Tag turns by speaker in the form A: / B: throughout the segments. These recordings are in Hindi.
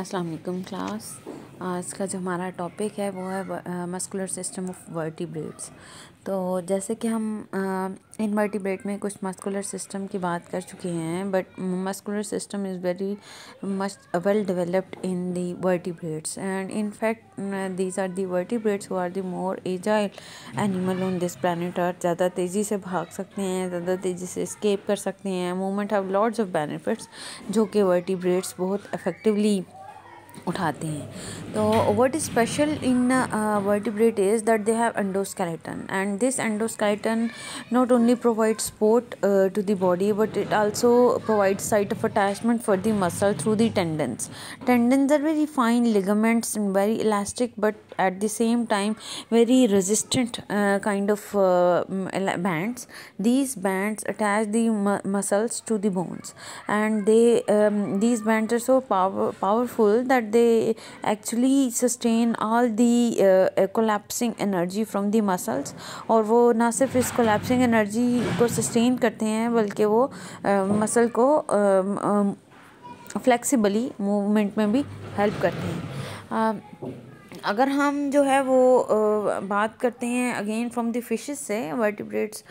A: अस्सलाम वालेकुम क्लास आज का जो हमारा टॉपिक है, वो है मस्कुलर सिस्टम ऑफ़ वर्टिब्रेट्स तो जैसे कि हम इनवर्टिब्रेट में कुछ मस्कुलर सिस्टम की बात कर चुके हैं but muscular system is very much well developed in the vertebrates and in fact these are the vertebrates who are the more agile animal on this planet earth ज़्यादा तेज़ी से भाग सकते हैं, ज़्यादा तेज़ी से स्केप कर सकते हैं movement have lots of benefits जो कि वर्टिब्रेट्स बहुत इफेक्टिवली उठाते हैं तो what is special in vertebrate is that they have endoskeleton and this endoskeleton not only provide support to the body but it also provide site of attachment for the muscle through the tendons tendons are very fine ligaments and very elastic but at the same time very resistant uh, kind of uh, bands these bands attach the mu muscles to the bones and they um, these bands are so power powerful that they actually sustain all the uh, collapsing energy from the muscles और वो ना सिर्फ़ इस collapsing energy को sustain करते हैं बल्कि वो muscle को फ्लेक्सिबली मूवमेंट में भी हेल्प करते हैं अगर हम जो है वो बात करते हैं अगेन फ्रॉम द फिशेस से वर्टिब्रेट्स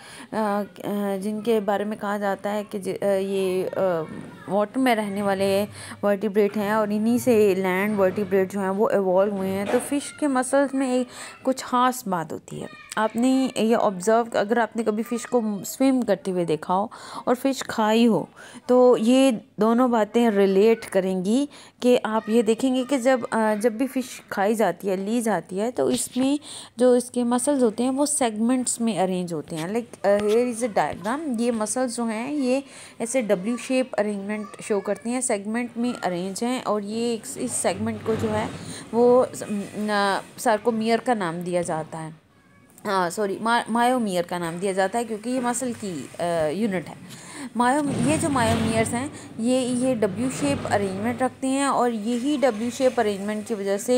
A: जिनके बारे में कहा जाता है कि ये वाटर में रहने वाले वर्टिब्रेट हैं और इन्हीं से लैंड वर्टिब्रेट जो हैं वो इवॉल्व हुए हैं तो फ़िश के मसल्स में एक कुछ ख़ास बात होती है। आपने ये ऑब्ज़र्व अगर आपने कभी फ़िश को स्विम करते हुए देखा हो और फ़िश खाई हो तो ये दोनों बातें रिलेट करेंगी कि आप ये देखेंगे कि जब जब भी फ़िश खाई जाती है, ली जाती है तो इसमें जो इसके मसल्स होते हैं, वो सेगमेंट्स में अरेंज होते हैं। Like here is a diagram ये मसल्स जो हैं, ये ऐसे डब्ल्यू शेप अरेंजमेंट शो करती हैं सेगमेंट में अरेंज हैं और ये इस सेगमेंट को जो है, वो सार्कोमियर का नाम दिया जाता है। हाँ सॉरी मायोमियर का नाम दिया जाता है, क्योंकि ये मसल की यूनिट है। मायो ये जो मायोमियर्स हैं ये ये डब्ल्यू शेप अरेंजमेंट रखते हैं और यही डब्ल्यू शेप अरेंजमेंट की वजह से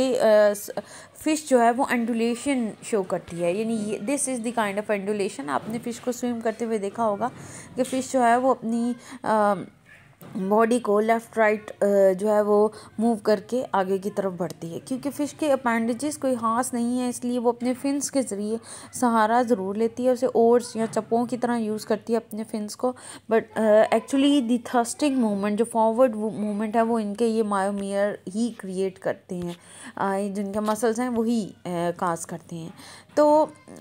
A: फ़िश जो है वो एंडुलेशन शो करती है। यानी ये this is the kind of undulation आपने फ़िश को स्विम करते हुए देखा होगा कि फ़िश जो है वो अपनी आ, बॉडी को लेफ़्ट राइट जो है वो मूव करके आगे की तरफ़ बढ़ती है। क्योंकि फ़िश के अपेंडेजेस कोई ख़ास नहीं है इसलिए वो अपने फिन्स के ज़रिए सहारा ज़रूर लेती है उसे ओर्स या चप्पों की तरह यूज़ करती है अपने फिन्स को। But actually the thrusting movement जो फॉरवर्ड मूवमेंट है वो इनके ये मायोमियर ही क्रिएट करते हैं। uh, जिनके मसल्स हैं वही काज करते हैं। तो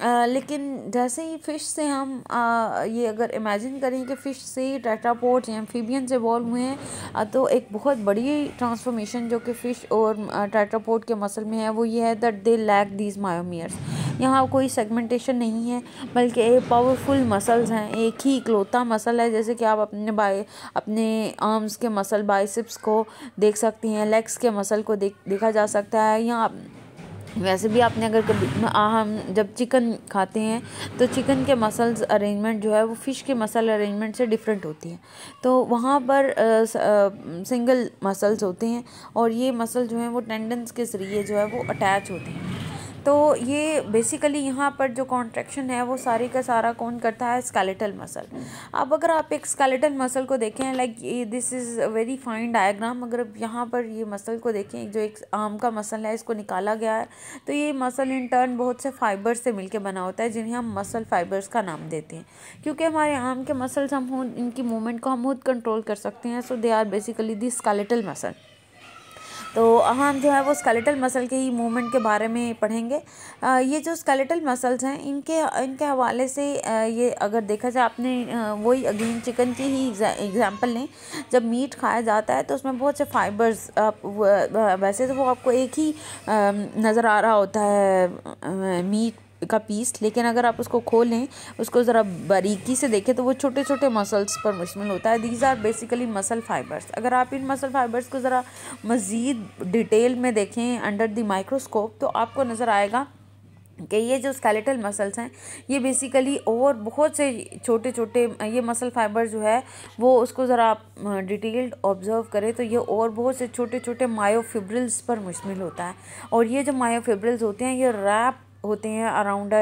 A: आ, लेकिन जैसे ही फ़िश से हम आ, ये अगर इमेजिन करें कि फ़िश से टेट्रापोर्ट या एम्फीबियन से इवॉल्व हुए हैं। तो एक बहुत बड़ी ट्रांसफॉर्मेशन जो कि फ़िश और टेट्रापोर्ट के मसल में है, वो ये है that they lack these myomeres यहाँ कोई सेगमेंटेशन नहीं है, बल्कि पावरफुल मसल्स हैं, एक ही इकलौता मसल है, जैसे कि आप अपने बाय अपने आर्म्स के मसल बाइसिप्स को देख सकती हैं लेग्स के मसल को देख, देखा जा सकता है यहाँ वैसे भी आपने अगर कभी हम जब चिकन खाते हैं तो चिकन के मसल्स अरेंजमेंट जो है वो फ़िश के मसल अरेंजमेंट से डिफरेंट होती है। तो वहाँ पर आ, स, आ, सिंगल मसल्स होते हैं और ये मसल जो हैं वो टेंडन्स के ज़रिए जो है वो अटैच होते हैं। तो ये बेसिकली यहाँ पर जो कॉन्ट्रैक्शन है, वो सारी का सारा कौन करता है? स्केलेटल मसल अब अगर आप एक स्केलेटल मसल को देखें like this is very fine diagram अगर यहाँ पर ये मसल को देखें जो एक आम का मसल है, इसको निकाला गया है तो ये मसल इन टर्न बहुत से फाइबर्स से मिलकर बना होता है, जिन्हें हम मसल फाइबर्स का नाम देते हैं. क्योंकि हमारे आम के मसल्स हम इनकी मूवमेंट को हम खुद कंट्रोल कर सकते हैं so they are basically the skeletal muscle तो हम जो है वो स्केलेटल मसल के ही मूवमेंट के बारे में पढ़ेंगे। ये जो स्केलेटल मसल्स हैं, इनके इनके हवाले से ये अगर देखा जाए, आपने वही अगेन चिकन की ही एग्जांपल लें। जब मीट खाया जाता है तो उसमें बहुत से फाइबर्स आप वैसे तो वो आपको एक ही नज़र आ रहा होता है मीट का पीस, लेकिन अगर आप उसको खोलें, उसको ज़रा बारीकी से देखें तो वो छोटे छोटे मसल्स पर मुश्तमिल होता है। These are basically muscle fibres अगर आप इन मसल फाइबर्स को ज़रा मज़ीद डिटेल में देखें अंडर द माइक्रोस्कोप तो आपको नज़र आएगा कि ये जो स्केलेटल मसल्स हैं, ये बेसिकली और बहुत से छोटे छोटे ये मसल फाइबर जो है, वो उसको ज़रा आप डिटेल्ड ऑब्ज़र्व करें तो ये और बहुत से छोटे छोटे मायोफिब्रिल्स पर मुश्तमिल होता है। और ये जो मायोफिब्रिल्स होते हैं, ये रैप होते हैं अराउंड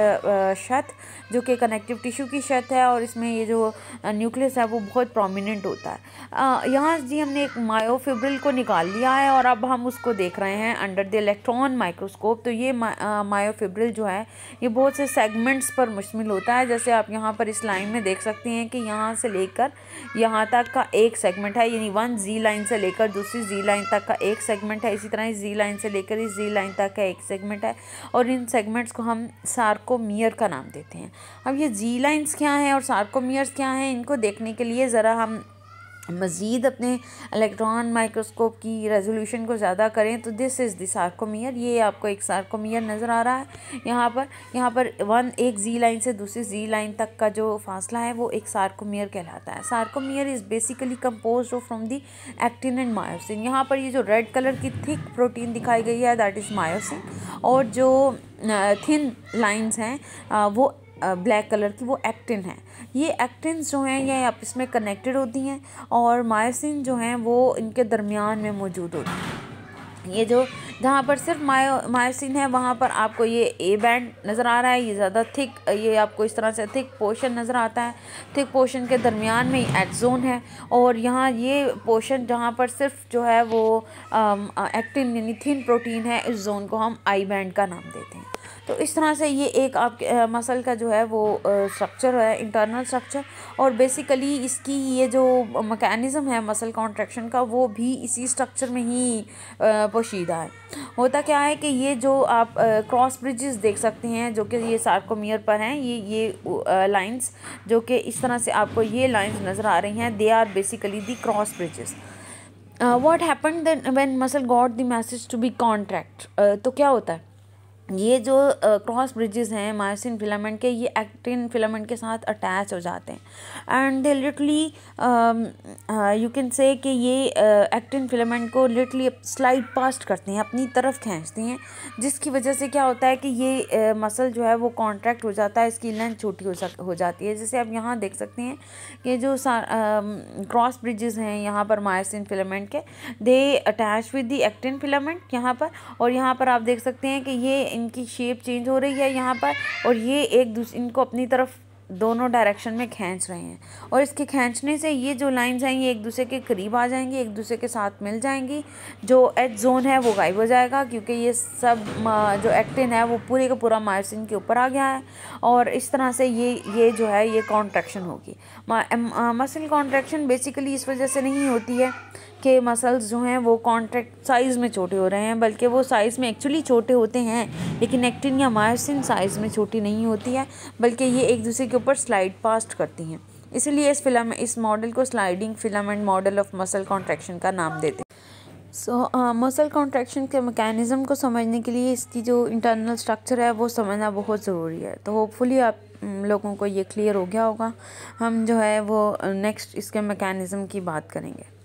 A: शत, जो कि कनेक्टिव टिश्यू की शत है और इसमें ये जो न्यूक्लियस है वो बहुत प्रोमिनेंट होता है। यहाँ जी हमने एक मायोफिब्रिल को निकाल लिया है और अब हम उसको देख रहे हैं अंडर द इलेक्ट्रॉन माइक्रोस्कोप तो ये मायोफिब्रिल जो है, ये बहुत से सेगमेंट्स पर मुश्तमिल होता है। जैसे आप यहाँ पर इस लाइन में देख सकते हैं कि यहाँ से लेकर यहाँ तक का एक सेगमेंट है, यानी वन जी लाइन से लेकर दूसरी जी लाइन तक का एक सेगमेंट है। इसी तरह इस जी लाइन से लेकर इस जी लाइन तक का एक सेगमेंट है और इन सेगमेंट्स को हम सार्कोमियर का नाम देते हैं। अब ये जी लाइन्स क्या हैं और सार्कोमियर्स क्या हैं, इनको देखने के लिए ज़रा हम मज़ीद अपने इलेक्ट्रॉन माइक्रोस्कोप की रेजोल्यूशन को ज़्यादा करें तो दिस इज़ द सार्कोमियर ये आपको एक सार्कोमियर नज़र आ रहा है। यहाँ पर यहाँ पर वन एक जी लाइन से दूसरी जी लाइन तक का जो फासला है, वो एक सार्कोमियर कहलाता है। Sarcomere is basically compose from the actin and myosin यहाँ पर ये जो रेड कलर की थिक प्रोटीन दिखाई गई है दैट इज़ मायोसिन और जो थिन लाइन्स हैं वो ब्लैक कलर की, वो एक्टिन है। ये एक्टिन्स जो हैं, ये आपस में कनेक्टेड होती हैं और मायोसिन जो हैं, वो इनके दरमियान में मौजूद होती हैं। ये जो, जहाँ पर सिर्फ़ मायो, मायोसिन है, वहाँ पर आपको ये ए बैंड नज़र आ रहा है। ये ज़्यादा थिक ये आपको इस तरह से थिक पोर्शन नज़र आता है। थिक पोर्शन के दरमियान में एक्जोन है और यहाँ ये पोर्शन जहाँ पर सिर्फ़ जो है, वो एक्टिन यानी थिन प्रोटीन है, इस जोन को हम आई बैंड का नाम देते हैं। तो इस तरह से ये एक आपके मसल का जो है वो स्ट्रक्चर है इंटरनल स्ट्रक्चर और बेसिकली इसकी ये जो मकैनिज़म है मसल कॉन्ट्रैक्शन का वो भी इसी स्ट्रक्चर में ही पोशीदा है। होता क्या है कि ये जो आप क्रॉस ब्रिजेस देख सकते हैं जो कि ये सार्कोमियर पर हैं, ये ये लाइंस जो कि इस तरह से आपको ये लाइंस नज़र आ रही हैं they are basically the cross bridges what happen then muscle got the message to be contract तो क्या होता है? ये जो क्रॉस ब्रिजेस हैं मायोसिन फिलामेंट के ये एक्टिन फिलामेंट के साथ अटैच हो जाते हैं। And they literally you can say कि ये एक्टिन uh, फिलामेंट को लिटली स्लाइड पास्ट करते हैं अपनी तरफ़ खींचते हैं जिसकी वजह से क्या होता है कि ये मसल uh, जो है वो कॉन्ट्रैक्ट हो जाता है इसकी लेंथ छोटी हो सक हो जाती है। जैसे आप यहाँ देख सकते हैं कि जो क्रॉस ब्रिजेस हैं यहाँ पर मायोसिन फिलामेंट के they attach with the actin filament यहाँ पर और यहाँ पर आप देख सकते हैं कि ये इनकी शेप चेंज हो रही है यहाँ पर और ये एक दूसरे इनको अपनी तरफ़ दोनों डायरेक्शन में खींच रहे हैं। और इसके खींचने से ये जो लाइंस हैं, ये एक दूसरे के करीब आ जाएँगी, एक दूसरे के साथ मिल जाएँगी। जो एच जोन है, वो गायब हो जाएगा क्योंकि ये सब जो एक्टिन है, वो पूरे का पूरा मायोसिन के ऊपर आ गया है। और इस तरह से ये ये जो है, ये कॉन्ट्रैक्शन होगी। मसल कॉन्ट्रैक्शन बेसिकली इस वजह से नहीं होती है कि मसल्स जो हैं, वो कॉन्ट्रैक्ट साइज़ में छोटे हो रहे हैं, बल्कि वो साइज़ में एक्चुअली छोटे होते हैं, लेकिन एक्टिन या मायोसिन साइज़ में छोटी नहीं होती है, बल्कि ये एक दूसरे के ऊपर स्लाइड पास्ट करती हैं। इसीलिए इस फिलम इस मॉडल को sliding filament model of muscle contraction का नाम देते हैं। सो मसल कॉन्ट्रैक्शन के मैकेनिज़्म को समझने के लिए इसकी जो इंटरनल स्ट्रक्चर है, वो समझना बहुत ज़रूरी है। तो होपफुली आप लोगों को ये क्लियर हो गया होगा। हम जो है, वो नेक्स्ट इसके मैकेनिज़्म की बात करेंगे।